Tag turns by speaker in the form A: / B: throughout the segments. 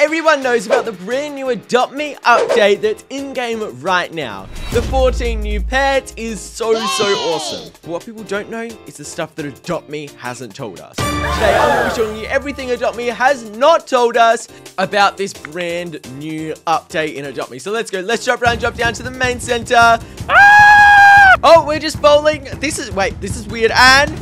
A: Everyone knows about the brand new Adopt Me update that's in-game right now. The 14 new pets is so, so awesome. But what people don't know is the stuff that Adopt Me hasn't told us. Today, I'm going to be showing you everything Adopt Me has not told us about this brand new update in Adopt Me. So let's go. Let's jump around, jump down to the main center. Ah! Oh, we're just bowling. This is, wait, this is weird. And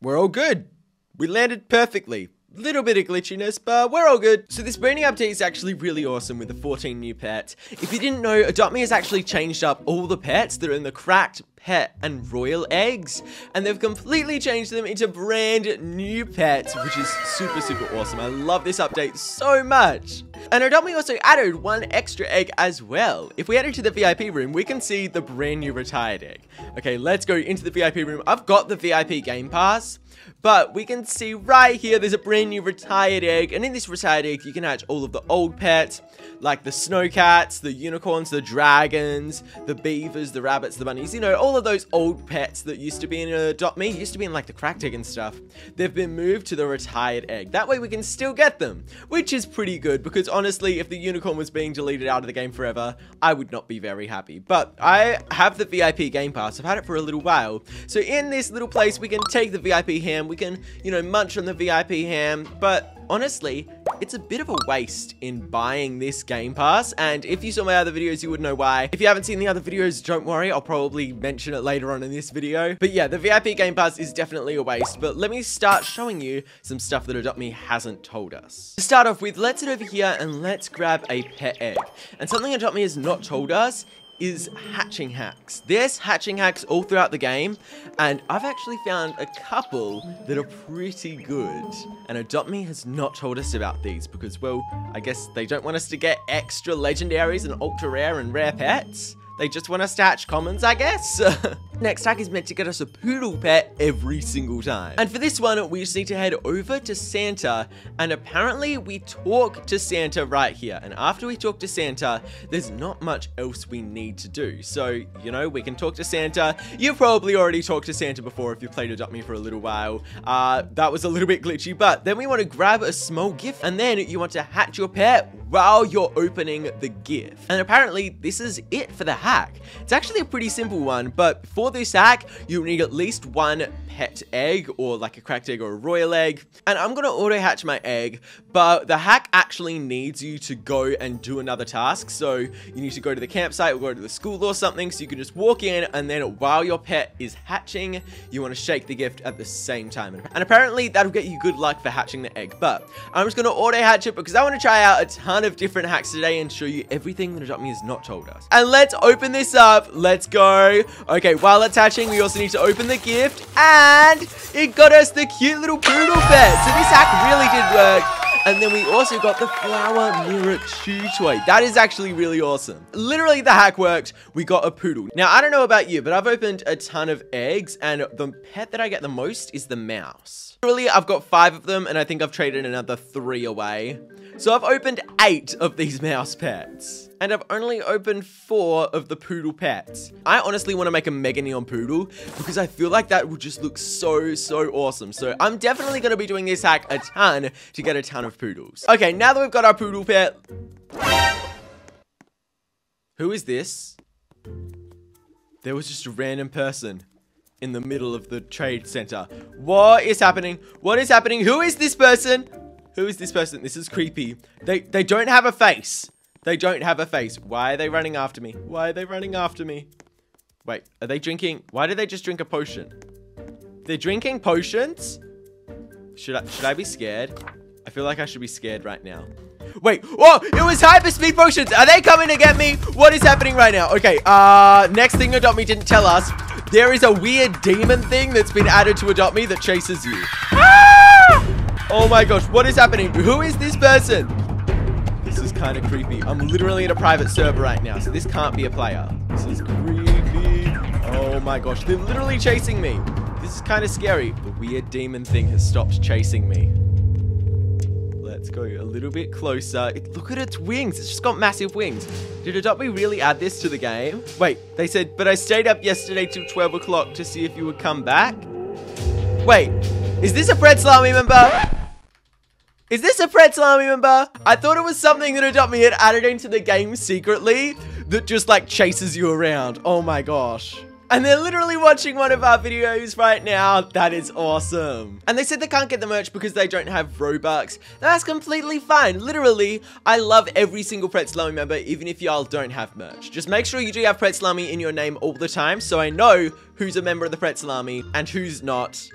A: we're all good. We landed perfectly little bit of glitchiness, but we're all good. So this brand new update is actually really awesome with the 14 new pets. If you didn't know, Adopt Me has actually changed up all the pets that are in the cracked pet and royal eggs and they've completely changed them into brand new pets which is super super awesome i love this update so much and Adopt Me also added one extra egg as well. If we head into the VIP room, we can see the brand new retired egg. Okay, let's go into the VIP room. I've got the VIP Game Pass, but we can see right here, there's a brand new retired egg. And in this retired egg, you can hatch all of the old pets, like the snowcats, the unicorns, the dragons, the beavers, the rabbits, the bunnies. You know, all of those old pets that used to be in uh, Adopt Me, used to be in like the cracked egg and stuff. They've been moved to the retired egg. That way we can still get them, which is pretty good because honestly, if the unicorn was being deleted out of the game forever, I would not be very happy. But I have the VIP Game Pass. I've had it for a little while. So in this little place, we can take the VIP ham. We can, you know, munch on the VIP ham. But honestly, it's a bit of a waste in buying this Game Pass, and if you saw my other videos, you would know why. If you haven't seen the other videos, don't worry, I'll probably mention it later on in this video. But yeah, the VIP Game Pass is definitely a waste, but let me start showing you some stuff that Adopt Me hasn't told us. To start off with, let's head over here and let's grab a pet egg. And something Adopt Me has not told us is hatching hacks. There's hatching hacks all throughout the game, and I've actually found a couple that are pretty good. And Adopt Me has not told us about these because, well, I guess they don't want us to get extra legendaries and ultra rare and rare pets. They just want us to hatch commons, I guess. Next hack is meant to get us a poodle pet every single time. And for this one, we just need to head over to Santa, and apparently we talk to Santa right here. And after we talk to Santa, there's not much else we need to do. So, you know, we can talk to Santa. You've probably already talked to Santa before if you played Adopt Me for a little while. Uh, that was a little bit glitchy, but then we want to grab a small gift, and then you want to hatch your pet while you're opening the gift. And apparently, this is it for the hack. It's actually a pretty simple one, but for this hack, you need at least one pet egg or like a cracked egg or a royal egg. And I'm gonna auto hatch my egg, but the hack actually needs you to go and do another task. So you need to go to the campsite or go to the school or something so you can just walk in and then while your pet is hatching, you wanna shake the gift at the same time. And apparently that'll get you good luck for hatching the egg. But I'm just gonna auto hatch it because I wanna try out a ton of different hacks today and show you everything that Adopt Me has not told us. And let's open this up. Let's go. Okay, while it's hatching, we also need to open the gift and and it got us the cute little poodle pet. So this hack really did work. And then we also got the flower mirror chew toy. That is actually really awesome. Literally, the hack worked. We got a poodle. Now, I don't know about you, but I've opened a ton of eggs, and the pet that I get the most is the mouse. Literally, I've got five of them, and I think I've traded another three away. So I've opened eight of these mouse pets. And I've only opened four of the poodle pets. I honestly want to make a Mega Neon Poodle because I feel like that would just look so, so awesome. So I'm definitely going to be doing this hack a ton to get a ton of poodles. Okay, now that we've got our poodle pet... Who is this? There was just a random person in the middle of the trade center. What is happening? What is happening? Who is this person? Who is this person? This is creepy. They they don't have a face. They don't have a face. Why are they running after me? Why are they running after me? Wait, are they drinking? Why did they just drink a potion? They're drinking potions? Should I should I be scared? I feel like I should be scared right now. Wait, whoa, it was hyper speed potions. Are they coming to get me? What is happening right now? Okay, uh, next thing Adopt Me didn't tell us, there is a weird demon thing that's been added to Adopt Me that chases you. Ah! Oh my gosh, what is happening? Who is this person? Kind of creepy. I'm literally in a private server right now, so this can't be a player. This is creepy. Oh my gosh, they're literally chasing me. This is kind of scary. The weird demon thing has stopped chasing me. Let's go a little bit closer. It, look at its wings. It's just got massive wings. Did Adopt Me really add this to the game? Wait, they said, but I stayed up yesterday till 12 o'clock to see if you would come back. Wait, is this a Pretzelami member? Is this a Pretzel Army member? I thought it was something that Adopt Me had added into the game secretly that just like chases you around. Oh my gosh. And they're literally watching one of our videos right now. That is awesome. And they said they can't get the merch because they don't have Robux. That's completely fine. Literally, I love every single Pretzelami member, even if y'all don't have merch. Just make sure you do have Pretzelami in your name all the time so I know who's a member of the Pretzelami and who's not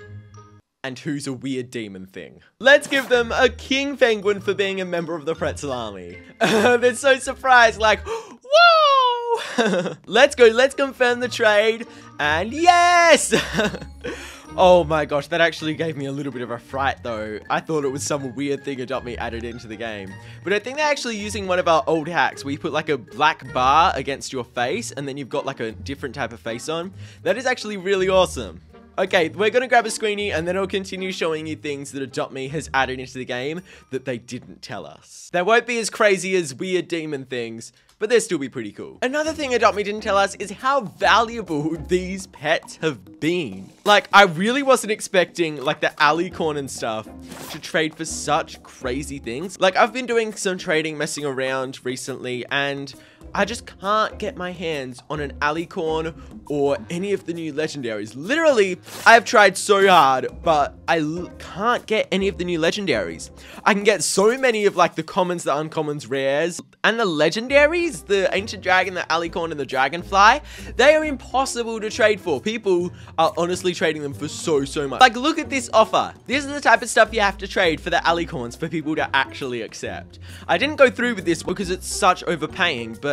A: and who's a weird demon thing. Let's give them a king penguin for being a member of the Pretzel Army. They're so surprised, like, whoa! let's go, let's confirm the trade, and yes! oh my gosh, that actually gave me a little bit of a fright though. I thought it was some weird thing Adopt Me added into the game. But I think they're actually using one of our old hacks where you put like a black bar against your face and then you've got like a different type of face on. That is actually really awesome. Okay, we're gonna grab a screeny and then I'll continue showing you things that Adopt Me has added into the game that they didn't tell us. They won't be as crazy as weird demon things, but they'll still be pretty cool. Another thing Adopt Me didn't tell us is how valuable these pets have been. Like, I really wasn't expecting, like, the alicorn and stuff to trade for such crazy things. Like, I've been doing some trading, messing around recently, and I just can't get my hands on an alicorn or any of the new legendaries. Literally, I have tried so hard, but I can't get any of the new legendaries. I can get so many of like the commons, the uncommons, rares, and the legendaries, the ancient dragon, the alicorn, and the dragonfly. They are impossible to trade for. People are honestly trading them for so, so much. Like, look at this offer. This is the type of stuff you have to trade for the alicorns for people to actually accept. I didn't go through with this because it's such overpaying, but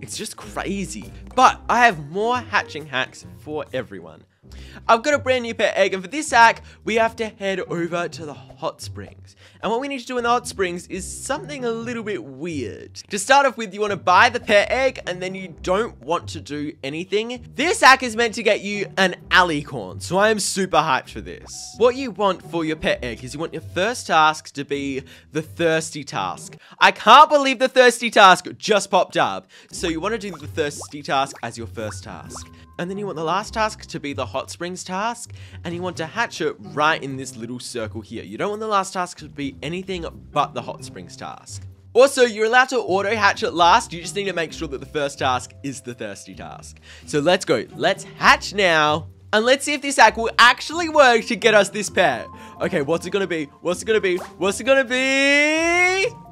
A: it's just crazy. But I have more hatching hacks for everyone. I've got a brand new pet egg and for this hack, we have to head over to the hot springs. And what we need to do in the hot springs is something a little bit weird. To start off with, you want to buy the pet egg and then you don't want to do anything. This hack is meant to get you an alicorn, so I am super hyped for this. What you want for your pet egg is you want your first task to be the thirsty task. I can't believe the thirsty task just popped up. So you want to do the thirsty task as your first task. And then you want the mm-hmm. last task to be the hot springs task, and you want to hatch it right in this little circle here. You don't want the last task to be anything but the hot springs task. Also, you're allowed to auto hatch it last, you just need to make sure that the first task is the thirsty task. So let's go, let's hatch now, and let's see if this hack will actually work to get us this pet. Okay, what's it gonna be? What's it gonna be? What's it gonna be?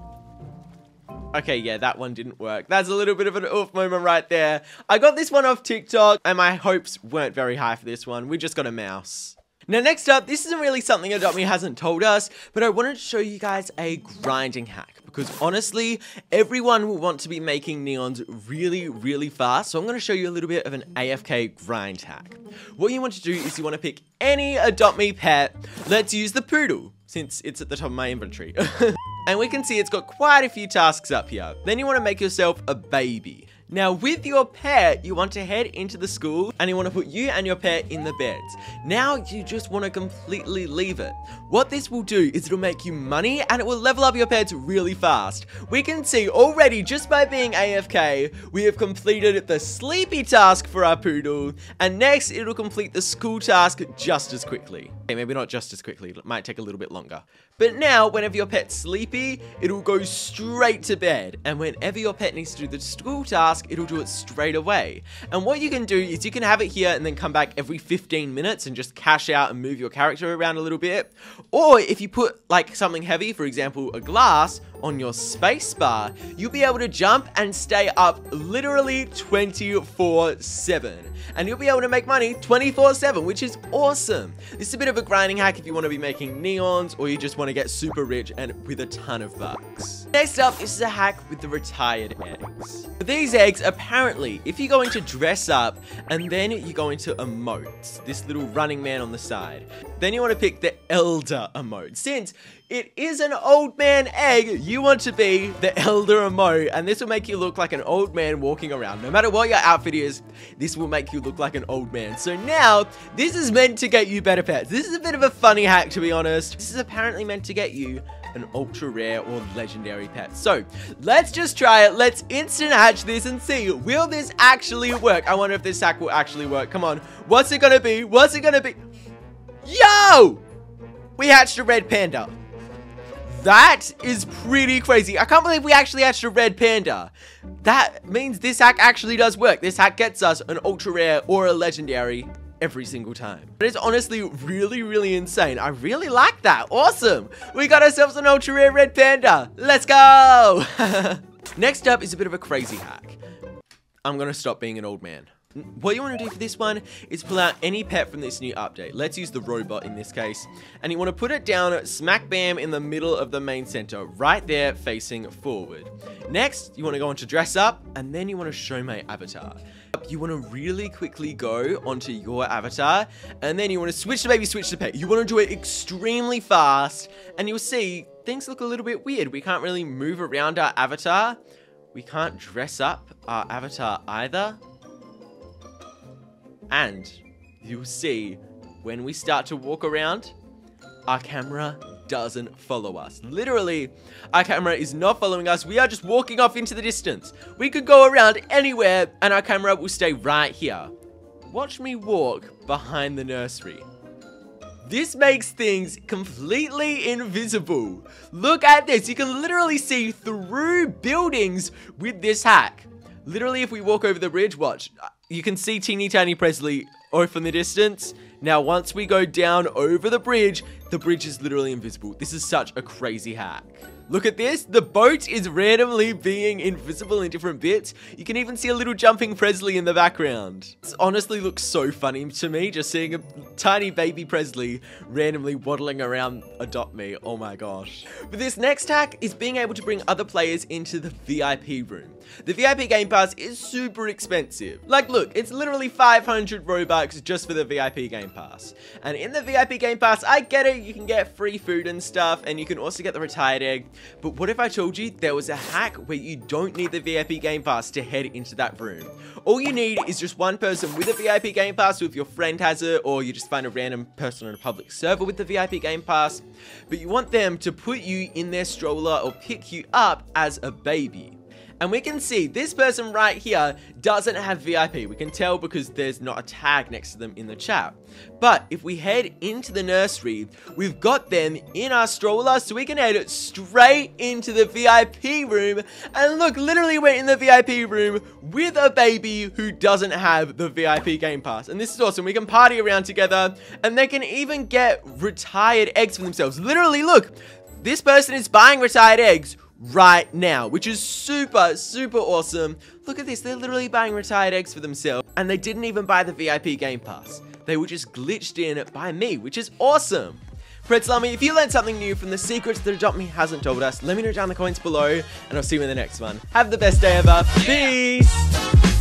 A: Okay, yeah, that one didn't work. That's a little bit of an oof moment right there. I got this one off TikTok, and my hopes weren't very high for this one. We just got a mouse. Now next up, this isn't really something Adopt Me hasn't told us, but I wanted to show you guys a grinding hack. Because honestly, everyone will want to be making neons really, really fast. So I'm going to show you a little bit of an AFK grind hack. What you want to do is you want to pick any Adopt Me pet. Let's use the poodle, since it's at the top of my inventory. And we can see it's got quite a few tasks up here. Then you want to make yourself a baby. Now with your pet, you want to head into the school and you want to put you and your pet in the beds. Now you just want to completely leave it. What this will do is it'll make you money and it will level up your pets really fast. We can see already just by being AFK, we have completed the sleepy task for our poodle and next it'll complete the school task just as quickly. Okay, maybe not just as quickly, it might take a little bit longer. But now, whenever your pet's sleepy, it'll go straight to bed. And whenever your pet needs to do the school task, it'll do it straight away. And what you can do is you can have it here and then come back every 15 minutes and just cash out and move your character around a little bit. Or if you put like something heavy, for example, a glass, on your spacebar, you'll be able to jump and stay up literally 24-7. And you'll be able to make money 24-7, which is awesome. This is a bit of a grinding hack if you want to be making neons or you just want to get super rich and with a ton of bucks. Next up, this is a hack with the retired eggs. these eggs, apparently, if you're going to dress up and then you go into emotes, this little running man on the side, then you want to pick the elder emote. Since it is an old man egg. You want to be the elder emote, and this will make you look like an old man walking around. No matter what your outfit is, this will make you look like an old man. So now, this is meant to get you better pets. This is a bit of a funny hack, to be honest. This is apparently meant to get you an ultra rare or legendary pet. So let's just try it. Let's instant hatch this and see, will this actually work? I wonder if this hack will actually work. Come on. What's it gonna be? What's it gonna be? Yo! We hatched a red panda. That is pretty crazy. I can't believe we actually hatched a red panda. That means this hack actually does work. This hack gets us an ultra rare or a legendary every single time. But it's honestly really, really insane. I really like that. Awesome. We got ourselves an ultra rare red panda. Let's go. Next up is a bit of a crazy hack. I'm gonna stop being an old man. What you want to do for this one is pull out any pet from this new update. Let's use the robot in this case. And you want to put it down smack bam in the middle of the main center, right there facing forward. Next, you want to go on to dress up, and then you want to show my avatar. You want to really quickly go onto your avatar, and then you want to switch to baby, switch to pet. You want to do it extremely fast, and you'll see things look a little bit weird. We can't really move around our avatar. We can't dress up our avatar either. And you'll see when we start to walk around, our camera doesn't follow us. Literally, our camera is not following us. We are just walking off into the distance. We could go around anywhere and our camera will stay right here. Watch me walk behind the nursery. This makes things completely invisible. Look at this. You can literally see through buildings with this hack. Literally, if we walk over the bridge, watch you can see teeny tiny Prezley off in the distance. Now, once we go down over the bridge, the bridge is literally invisible. This is such a crazy hack. Look at this. The boat is randomly being invisible in different bits. You can even see a little jumping Prezley in the background. This honestly looks so funny to me, just seeing a tiny baby Prezley randomly waddling around Adopt Me. Oh my gosh. But this next hack is being able to bring other players into the VIP room. The VIP Game Pass is super expensive. Like, look, it's literally 500 Robux just for the VIP Game Pass. And in the VIP Game Pass, I get it, you can get free food and stuff, and you can also get the retired egg. But what if I told you there was a hack where you don't need the VIP Game Pass to head into that room? All you need is just one person with a VIP Game Pass, so if your friend has it, or you just find a random person on a public server with the VIP Game Pass, but you want them to put you in their stroller or pick you up as a baby. And we can see this person right here doesn't have VIP. We can tell because there's not a tag next to them in the chat. But if we head into the nursery, we've got them in our stroller so we can head straight into the VIP room. And look, literally we're in the VIP room with a baby who doesn't have the VIP Game Pass. And this is awesome. We can party around together and they can even get retired eggs for themselves. Literally, look, this person is buying retired eggs right now, which is super, super awesome. Look at this, they're literally buying retired eggs for themselves, and they didn't even buy the VIP Game Pass. They were just glitched in by me, which is awesome. Pretzelami, if you learned something new from the secrets that Adopt Me hasn't told us, let me know down in the comments below, and I'll see you in the next one. Have the best day ever. Peace!